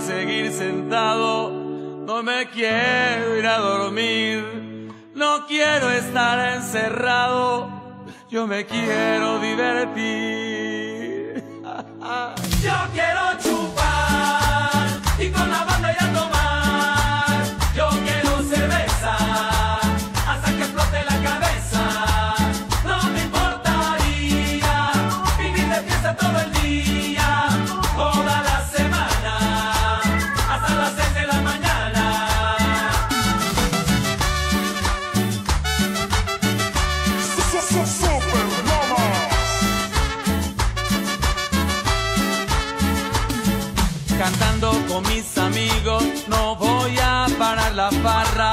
seguir sentado, no me quiero ir a dormir, no quiero estar encerrado, yo me quiero divertir. Quiero Cantando con mis amigos, no voy a parar la farra.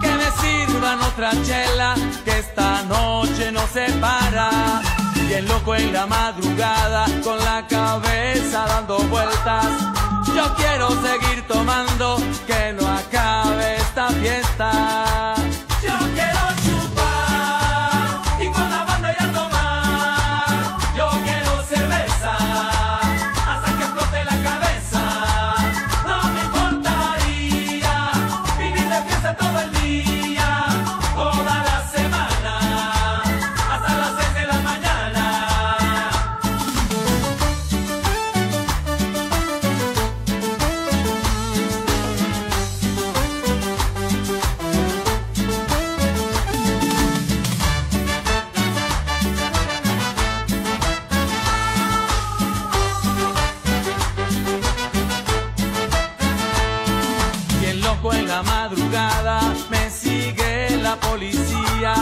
Que me sirvan otra chela, que esta noche no se para. Bien loco en la madrugada, con la cabeza dando vueltas. Yo quiero seguir la madrugada, me sigue la policía.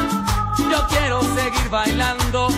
Yo quiero seguir bailando,